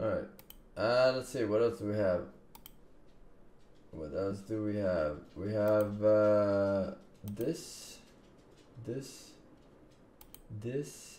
Alright. Uh, let's see, what else do we have? What else do we have? We have uh, this, this, this.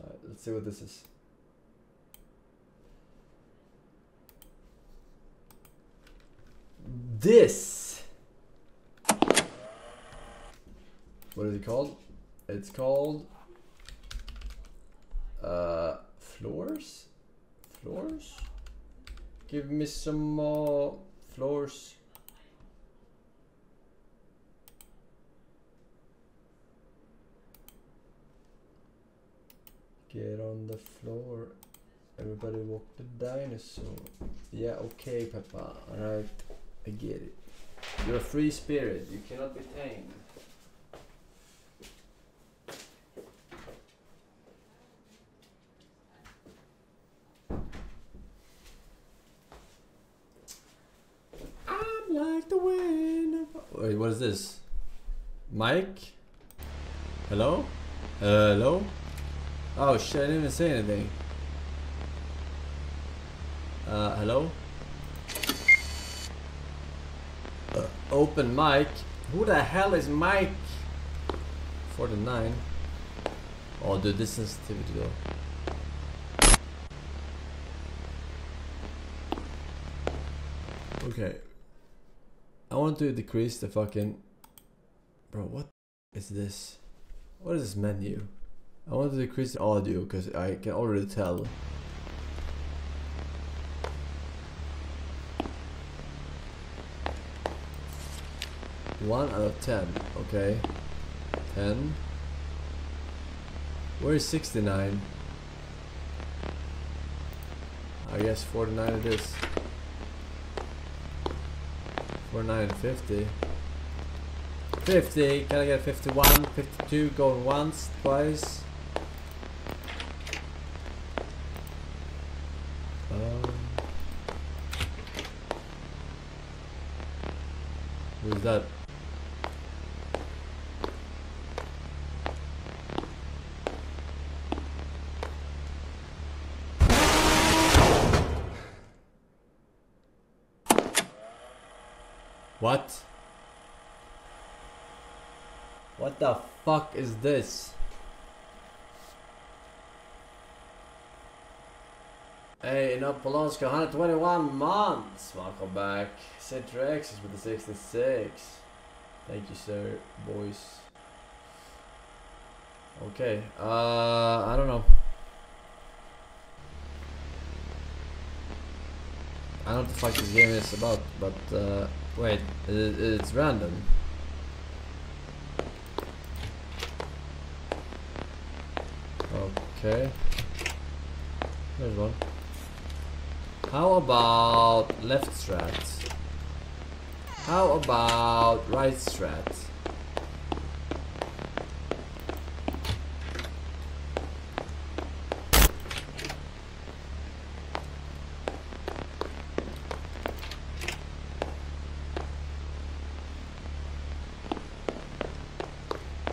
Alright, let's see what this is. This! What is it called? It's called uh, floors? Floors? Give me some more floors. Get on the floor. Everybody walk the dinosaur. Yeah, okay, Peppa. Alright, I get it. You're a free spirit. You cannot be tamed. I'm like the wind. Wait, what is this? Mike? Hello? Hello? Oh shit, I didn't even say anything. Uh, hello? Uh, open mic. Who the hell is Mike? 49. Oh, dude, this sensitivity though. Okay. I want to decrease the fucking. Bro, what is this? What is this menu? I want to decrease the audio because I can already tell. One out of ten, okay. Ten. Where is 69? I guess 49 it is. 49 and 50. 50, can I get 51, 52, going once, twice? Um, who's that? What? What the fuck is this? Hey, in Polonska, 121 months. Welcome back. X is with the 66. Thank you, sir, boys. Okay, uh, I don't know. I don't know what the fuck this game is about, but uh, wait, it, it's random. Okay. There's one. How about left strat? How about right strat?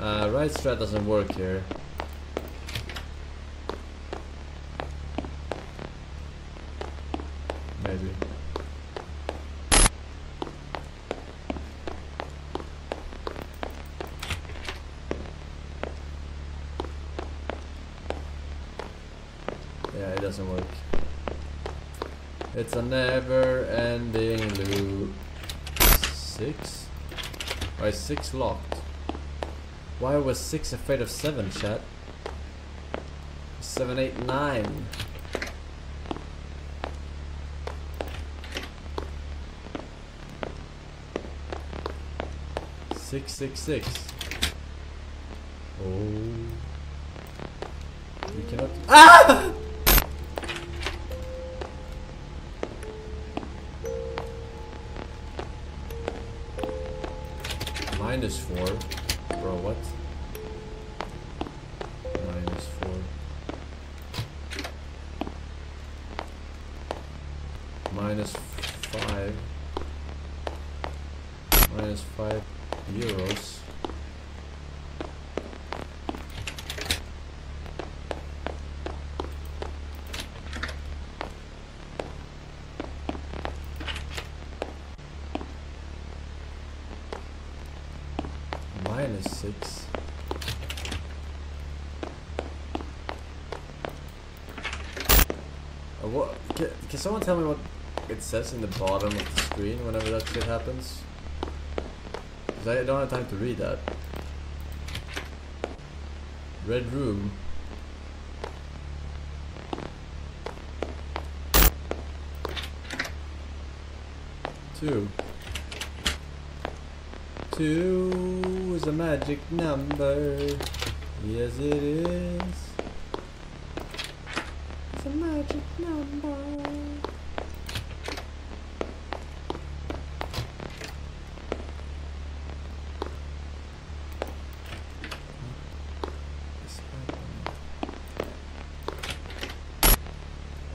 Uh, right strat doesn't work here. Yeah, it doesn't work. It's a never-ending loop. Six? Why is six locked? Why was six afraid of seven, chat? Seven, eight, nine. Six, six, six. Oh. We cannot. Ah! Minus 6. Uh, what? Can, can someone tell me what it says in the bottom of the screen whenever that shit happens? Because I don't have time to read that. Red room. Two. Two is a magic number. Yes, it is. It's a magic number.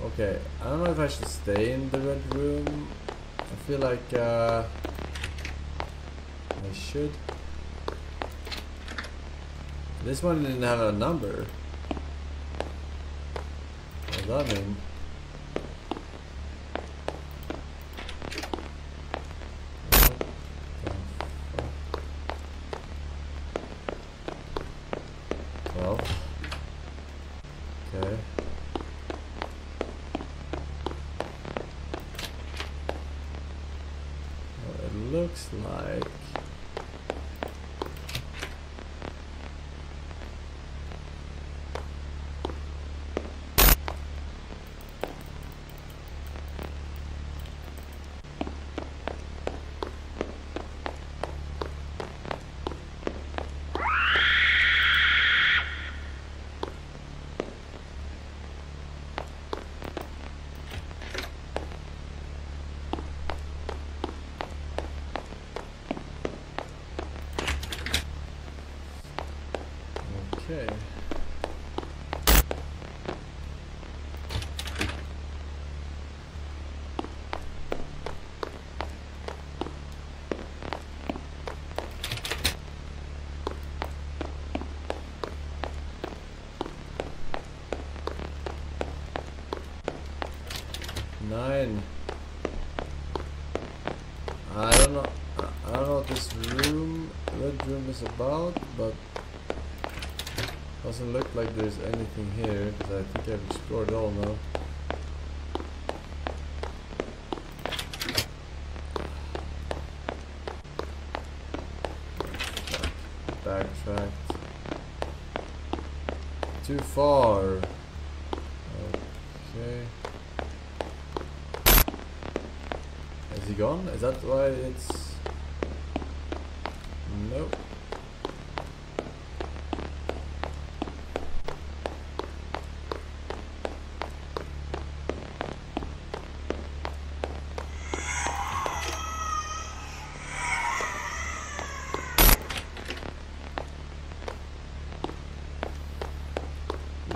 Okay, I don't know if I should stay in the red room. I feel like uh, I should. This one didn't have a number. What looks that Nine. I don't know. I- don't know what this room, red room, is about, but doesn't look like there's anything here because I think I've explored all now. Backtracked. Too far. Okay. Is he gone? Is that why it's... Nope.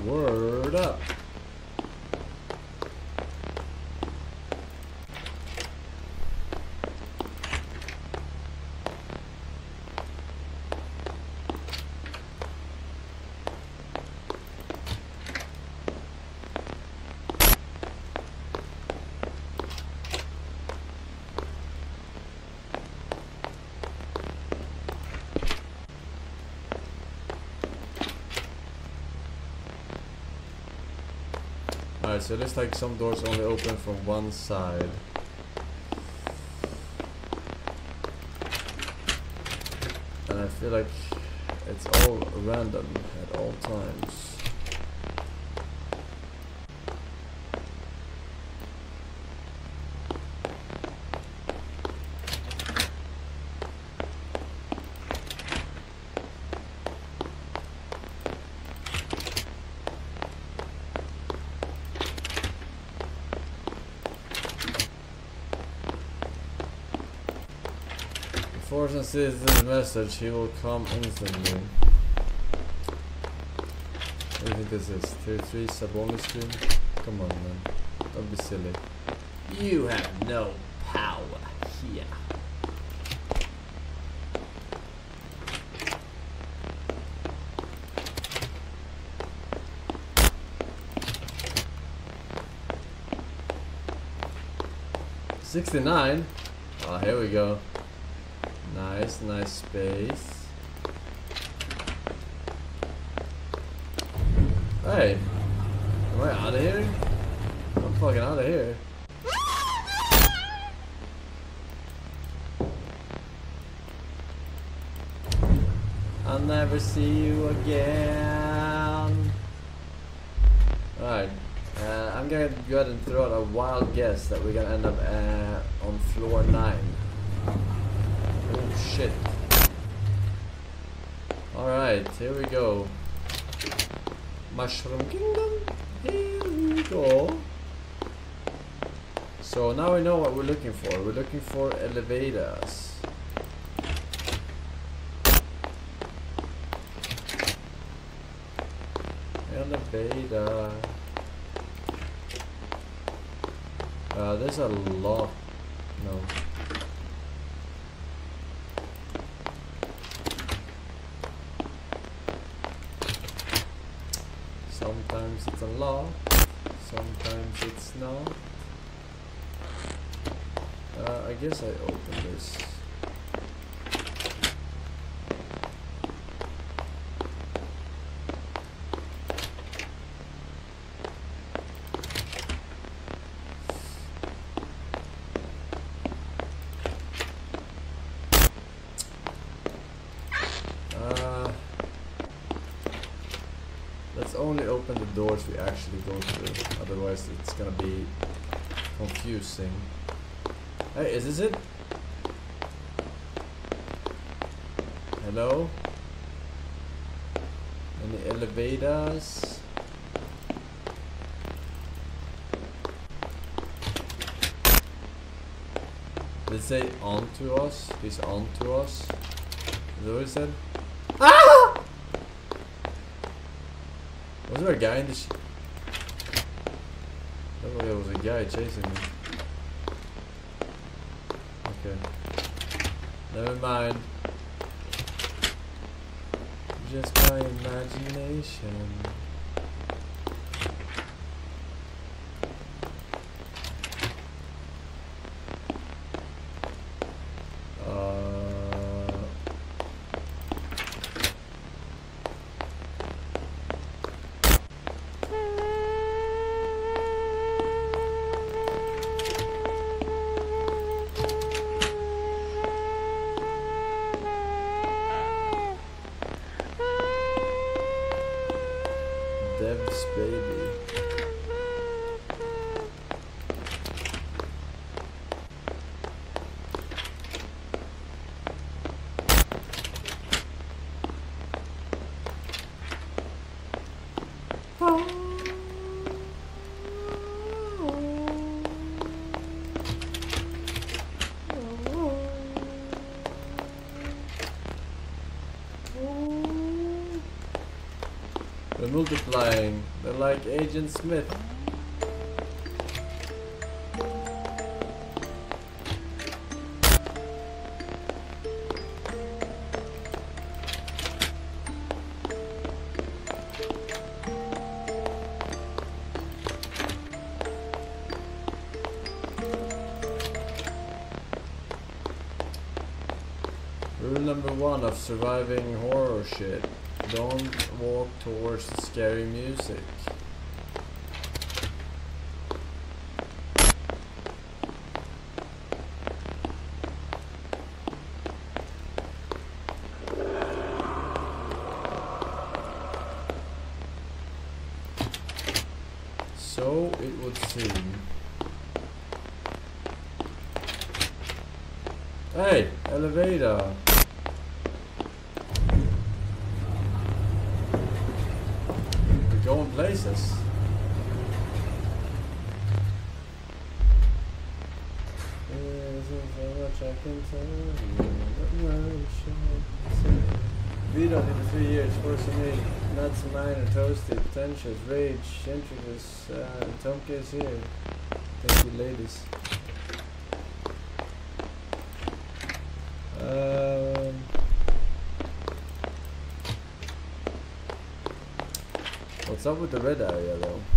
Word up. Alright, so it looks like some doors only open from one side. And I feel like it's all random at all times. If Forsen sees this message, he will come instantly. What do you think this is? Tier 3 sub only stream? Come on, man. Don't be silly. You have no power here. Sixty-nine. Oh, here we go. Nice, nice space. Hey, am I out of here? I'm fucking out of here. I'll never see you again. Alright, uh, I'm gonna go ahead and throw out a wild guess that we're gonna end up uh, on floor 9. Shit. Alright, here we go. Mushroom Kingdom, here we go. So now we know what we're looking for. We're looking for elevators. Elevator. Uh, there's a lot. No. Sometimes it's a. Sometimes it's not. Uh, I guess I open this. Uh, let's only we actually go through, otherwise it's gonna be confusing. Hey, is this it? Hello? Any elevators? Did it say on to us? Please on to us? Is that what said? Was there a guy in sh- Looked like there was a guy chasing me. Okay. Never mind. Just my imagination. Multiplying. They're like Agent Smith. Rule number one of surviving horror shit. Don't walk towards scary music. So it would seem. Hey, elevator. We're going places. Vito in three years, force of me, nuts, and minor, toasted, tensions, rage, intricate, uh, Tomke is here. Thank you, ladies. Um, what's up with the red area though?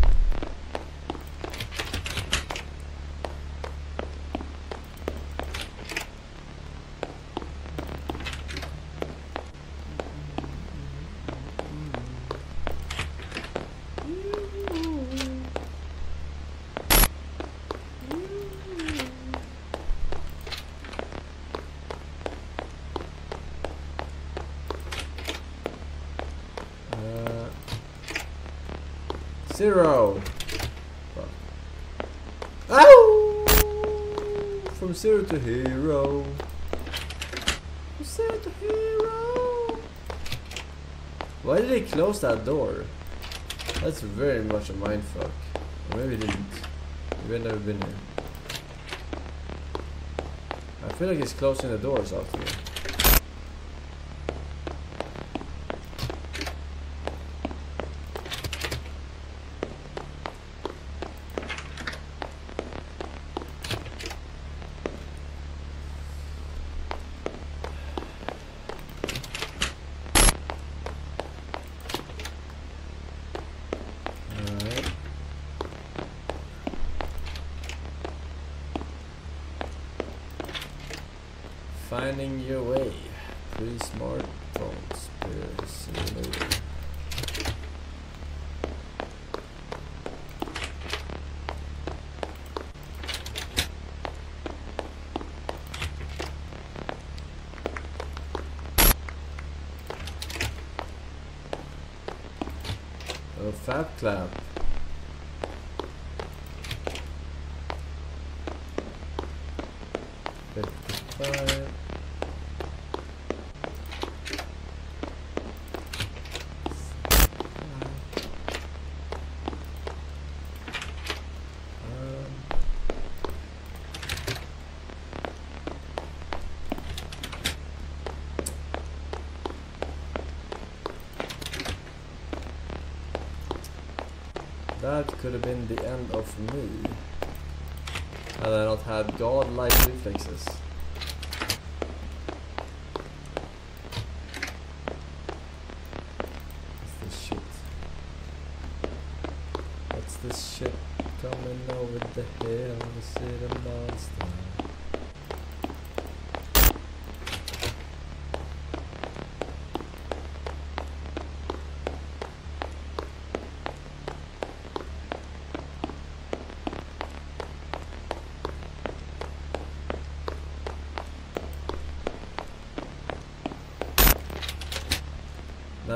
Zero. Ow! From zero to hero. From zero to hero. Why did they close that door? That's very much a mindfuck. Maybe it didn't. Maybe I've never been here. I feel like he's closing the doors after me. Alright. Finding your way. Pretty smartphones. per simulator. Oh, fab clap. That could have been the end of me. Had I not had godlike reflexes. What's this shit? What's this shit coming over the hill? Is it a monster?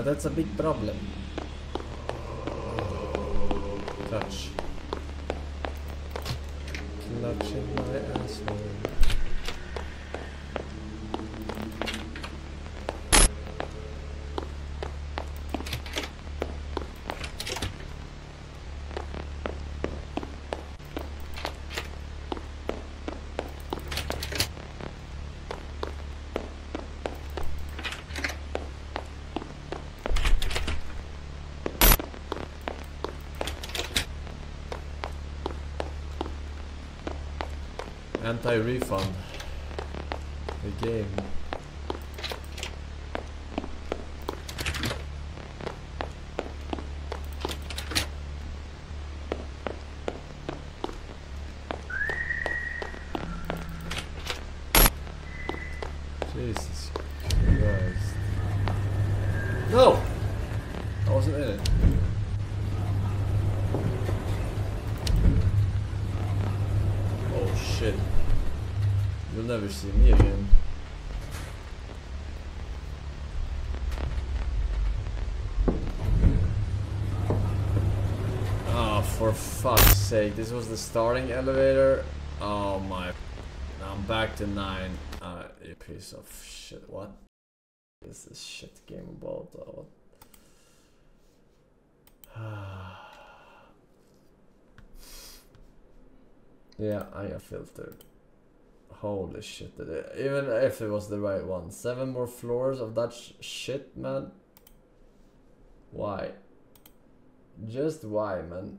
That's a big problem. Anti-refund. The game. Jesus Christ. No! I wasn't in it. Oh shit. You'll never see me again. Oh, for fuck's sake. This was the starting elevator? Oh my. I'm back to 9. Uh, you piece of shit. What is this shit game about? What? yeah, I got filtered. Holy shit, even if it was the right one. Seven more floors of that sh shit, man. Why? Just why, man?